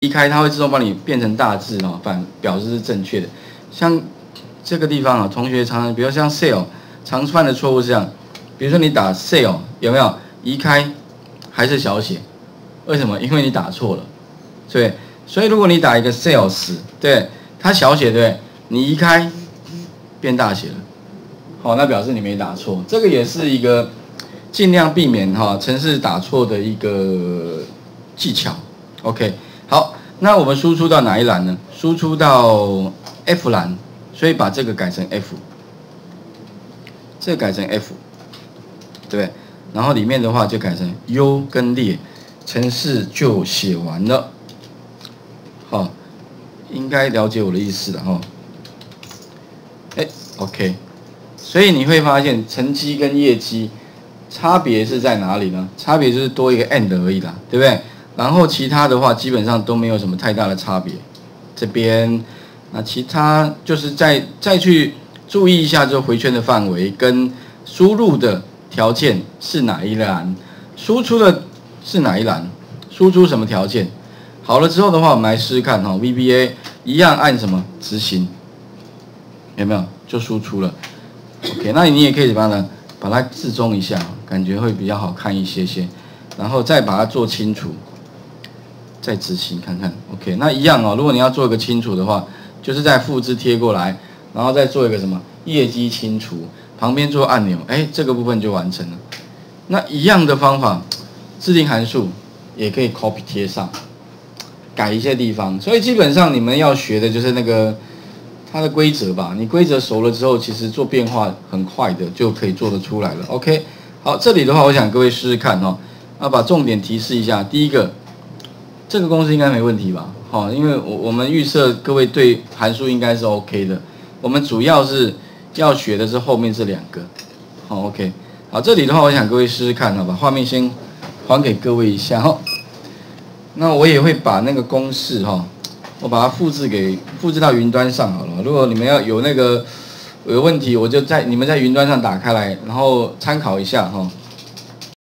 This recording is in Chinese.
移开，它会自动帮你变成大字哦，反表示是正确的。像这个地方啊，同学常常，比如像 sale 常犯的错误是这样，比如说你打 sale 有没有移开还是小写？为什么？因为你打错了，对。所以如果你打一个 sales，对，它小写对，你移开变大写了，好，那表示你没打错。这个也是一个尽量避免哈城市打错的一个技巧。OK，好，那我们输出到哪一栏呢？输出到 F 栏，所以把这个改成 F，这改成 F，对，然后里面的话就改成 U 跟列，程式就写完了。好，应该了解我的意思了哈。哎，OK，所以你会发现乘积跟业绩差别是在哪里呢？差别就是多一个 and 而已啦，对不对？然后其他的话基本上都没有什么太大的差别。这边那其他就是再再去注意一下，就回圈的范围跟输入的条件是哪一栏，输出的是哪一栏，输出什么条件？好了之后的话，我们来试试看哈，VBA 一样按什么执行，有没有？就输出了？OK，那你也可以把它把它自中一下，感觉会比较好看一些些，然后再把它做清楚，再执行看看。OK，那一样哦，如果你要做一个清除的话，就是在复制贴过来，然后再做一个什么业绩清除，旁边做按钮，哎，这个部分就完成了。那一样的方法，制定函数也可以 copy 贴上。改一些地方，所以基本上你们要学的就是那个它的规则吧。你规则熟了之后，其实做变化很快的就可以做得出来了。OK，好，这里的话，我想各位试试看哦。那把重点提示一下，第一个，这个公司应该没问题吧？好，因为我我们预测各位对函数应该是 OK 的。我们主要是要学的是后面这两个。好，OK，好，这里的话，我想各位试试看，好吧？画面先还给各位一下哈。那我也会把那个公式哈，我把它复制给复制到云端上好了。如果你们要有那个有问题，我就在你们在云端上打开来，然后参考一下哈。